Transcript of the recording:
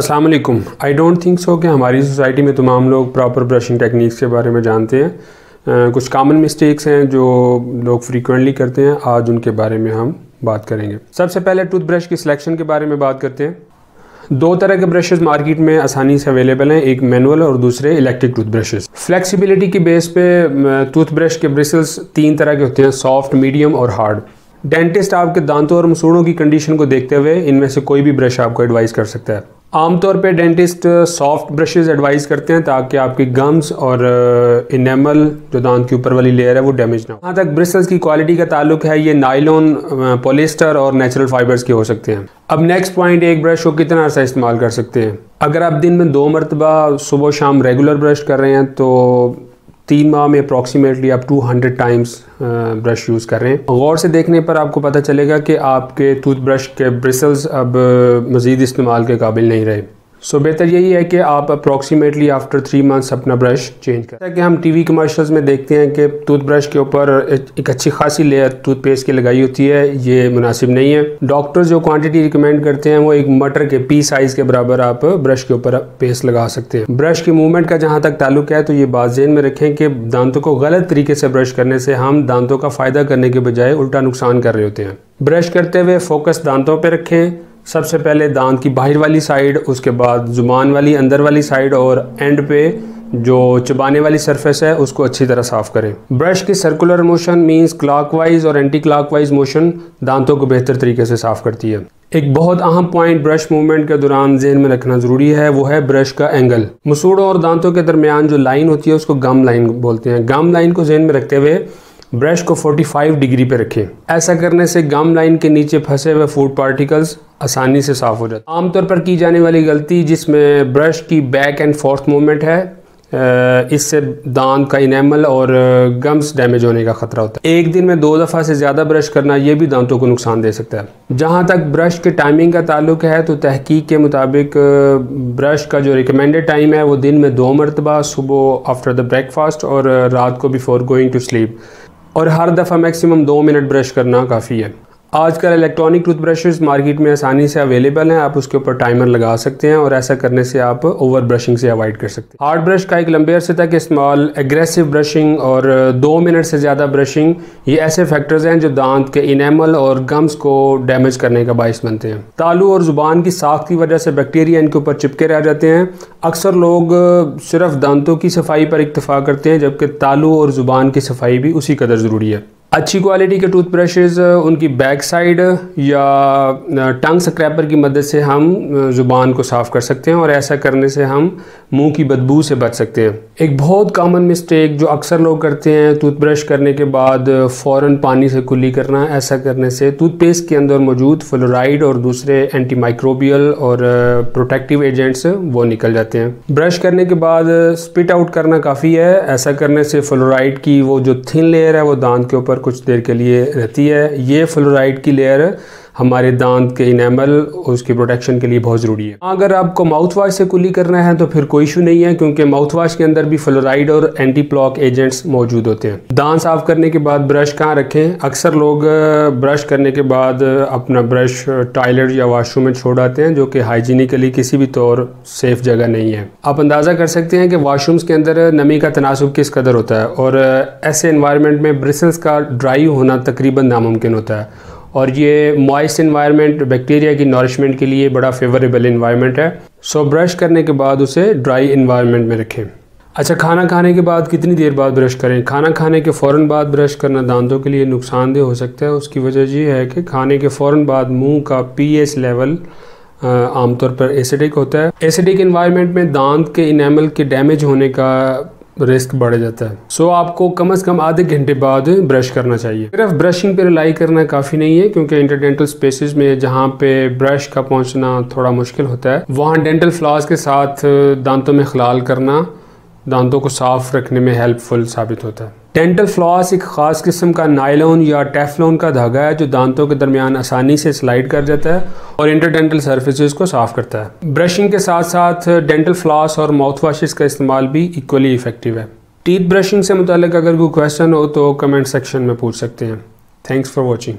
अस्सलाम वालेकुम। I don't think so कि हमारी सोसाइटी में तमाम लोग प्रॉपर ब्रशिंग टेक्निक्स के बारे में जानते हैं। uh, कुछ कॉमन मिस्टेक्स हैं जो लोग फ्रीक्वेंटली करते हैं। आज उनके बारे में हम बात करेंगे। सबसे पहले टूथब्रश की सिलेक्शन के बारे में बात करते हैं। दो तरह के ब्रशेस मार्केट में आसानी से अवेलेबल हैं। एक मैनुअल और दूसरे इलेक्ट्रिक टूथब्रशेस फ्लेक्सिबिलिटी की बेस पे टूथब्रश के ब्रिसल्स तीन तरह के होते हैं। सॉफ्ट मीडियम और हार्ड डेंटिस्ट आपके दांतों और मसूड़ों की कंडीशन को देखते हुए इनमें से कोई भी ब्रश आपको एडवाइस कर सकता है। आमतौर पे डेंटिस्ट सॉफ्ट ब्रशेस एडवाइस करते हैं ताकि आपकी गम्स और इनेमल uh, जो दांत के ऊपर वाली लेयर है वो डैमेज ना हो। जहाँ तक ब्रिसल्स की क्वालिटी का ताल्लुक है ये नाइलॉन पोलिस्टर uh, और नेचुरल फाइबर्स के हो सकते हैं। अब नेक्स्ट पॉइंट एक ब्रश को कितना अर्सा इस्तेमाल कर सकते हैं? अगर आप दिन में दो मरतबा सुबह शाम रेगुलर ब्रश कर रहे हैं तो तीन माह में अप्रॉक्सीमेटली आप 200 टाइम्स ब्रश यूज़ कर रहे हैं। गौर से देखने पर आपको पता चलेगा कि आपके टूथब्रश के ब्रिसल्स अब मज़ीद इस्तेमाल के काबिल नहीं रहे। सो so, बेहतर यही है कि आप अप्रॉक्सीमेटली आफ्टर थ्री मंथ्स अपना ब्रश चेंज करें। जैसा कि हम टीवी कमर्शियल्स में देखते हैं कि टूथब्रश के ऊपर एक अच्छी खासी लेयर टूथपेस्ट की लगाई होती है ये मुनासिब नहीं है। डॉक्टर जो क्वांटिटी रिकमेंड करते हैं वो एक मटर के पी साइज़ के बराबर आप ब्रश के ऊपर पेस्ट लगा सकते हैं। ब्रश की मूवमेंट का जहाँ तक ताल्लुक है तो ये बात जेन में रखें कि दांतों को गलत तरीके से ब्रश करने से हम दांतों का फ़ायदा करने के बजाय उल्टा नुकसान कर रहे होते हैं। ब्रश करते हुए फोकस दांतों पर रखें। सबसे पहले दांत की बाहर वाली साइड उसके बाद ज़ुबान वाली, अंदर वाली साइड और एंड पे जो चबाने वाली सरफेस है, उसको अच्छी तरह साफ़ करें। ब्रश की सर्कुलर मोशन मींस क्लॉकवाइज और एंटी क्लॉकवाइज मोशन दांतों को बेहतर तरीके से साफ़ करती है। एक बहुत अहम पॉइंट ब्रश मूवमेंट के दौरान जेन में रखना ज़रूरी है, वो है ब्रश का एंगल मसूड़ों और दांतों के दरमियान जो लाइन होती है, उसको गम लाइन बोलते हैं। गम लाइन को जहन में रखते हुए ब्रश को 45 डिग्री पर रखें। ऐसा करने से गम लाइन के नीचे फंसे हुए फ़ूड पार्टिकल्स आसानी से साफ़ हो जाते हैं। आमतौर पर की जाने वाली गलती जिसमें ब्रश की बैक एंड फोर्थ मूवमेंट है इससे दांत का इनेमल और गम्स डैमेज होने का खतरा होता है। एक दिन में दो दफ़ा से ज़्यादा ब्रश करना यह भी दांतों को नुकसान दे सकता है। जहाँ तक ब्रश के टाइमिंग का ताल्लुक है तो तहकीक के मुताबिक ब्रश का जो रिकमेंडेड टाइम है, वो दिन में दो मरतबा, सुबह आफ्टर द ब्रेकफास्ट और रात को बिफोर गोइंग टू स्लीप और हर दफ़ा मैक्सिमम दो मिनट ब्रश करना काफ़ी है। आजकल इलेक्ट्रॉनिक टूथब्रशेस मार्केट में आसानी से अवेलेबल हैं। आप उसके ऊपर टाइमर लगा सकते हैं और ऐसा करने से आप ओवर ब्रशिंग से अवॉइड कर सकते हैं। हार्ड ब्रश का एक लंबे अरसे तक इस्तेमाल एग्रेसिव ब्रशिंग और दो मिनट से ज़्यादा ब्रशिंग ये ऐसे फैक्टर्स हैं जो दांत के इनेमल और गम्स को डैमेज करने का बायस बनते हैं। तालू और ज़ुबान की साख की वजह से बैक्टीरिया इनके ऊपर चिपके रह जाते हैं। अक्सर लोग सिर्फ़ दांतों की सफ़ाई पर इतफा करते हैं, जबकि तालू और ज़ुबान की सफ़ाई भी उसी कदर ज़रूरी है। अच्छी क्वालिटी के टूथब्रशेज़ उनकी बैक साइड या टंग स्क्रैपर की मदद से हम ज़ुबान को साफ़ कर सकते हैं और ऐसा करने से हम मुँह की बदबू से बच सकते हैं। एक बहुत कॉमन मिस्टेक जो अक्सर लोग करते हैं टूथब्रश करने के बाद फ़ौर पानी से कुली करना, ऐसा करने से टूथपेस्ट के अंदर मौजूद फ्लोराइड और दूसरे एंटी माइक्रोबियल और प्रोटेक्टिव एजेंट्स वो निकल जाते हैं। ब्रश करने के बाद स्पिट आउट करना काफ़ी है, ऐसा करने से फ्लोराइड की वो जो थिन लेयर है वो दांत के ऊपर कुछ देर के लिए रहती है। ये फ्लोराइड की लेयर हमारे दांत के इनेमल उसकी प्रोटेक्शन के लिए बहुत ज़रूरी है। अगर आपको माउथ वाश से कुली करना है तो फिर कोई इशू नहीं है, क्योंकि माउथ वाश के अंदर भी फ्लोराइड और एंटी प्लॉक एजेंट्स मौजूद होते हैं। दांत साफ़ करने के बाद ब्रश कहाँ रखें? अक्सर लोग ब्रश करने के बाद अपना ब्रश टॉयलेट या वाशरूम में छोड़ आते हैं, जो कि हाइजीनिकली किसी भी तौर सेफ़ जगह नहीं है। आप अंदाज़ा कर सकते हैं कि वाशरूम्स के अंदर नमी का तनासब किस कदर होता है, और ऐसे इन्वायरमेंट में ब्रिसल्स का ड्राई होना तकरीबन नामुमकिन होता है। और ये मॉइस्ट इन्वायरमेंट बैक्टीरिया की नॉरिशमेंट के लिए बड़ा फेवरेबल इन्वायरमेंट है। सो ब्रश करने के बाद उसे ड्राई इन्वायरमेंट में रखें। अच्छा खाना खाने के बाद कितनी देर बाद ब्रश करें? खाना खाने के फ़ौर बाद ब्रश करना दांतों के लिए नुकसानदेह हो सकता है। उसकी वजह यह है कि खाने के फ़ौर बाद मुँह का पीएच लेवल आमतौर पर एसिडिक होता है। एसिडिक इन्वायरमेंट में दांत के इनेमल के डैमेज होने का रिस्क बढ़ जाता है। सो so, आपको कम अज़ कम आधे घंटे बाद ब्रश करना चाहिए। सिर्फ़ ब्रशिंग पे रिलाई करना काफ़ी नहीं है क्योंकि इंटरडेंटल स्पेसिस में जहाँ पे ब्रश का पहुँचना थोड़ा मुश्किल होता है वहाँ डेंटल फ्लॉस के साथ दांतों में खलाल करना दांतों को साफ़ रखने में हेल्पफुल साबित होता है। डेंटल फ्लॉस एक ख़ास किस्म का नायलोन या टेफलोन का धागा है जो दांतों के दरमियान आसानी से स्लाइड कर जाता है और इंटरडेंटल सर्फेसिस को साफ़ करता है। ब्रशिंग के साथ साथ डेंटल फ्लॉस और माउथ वाशिज़ का इस्तेमाल भी इक्वली इफ़ेक्टिव है। टीथ ब्रशिंग से मुतल अगर कोई क्वेश्चन हो तो कमेंट सेक्शन में पूछ सकते हैं। Thanks for watching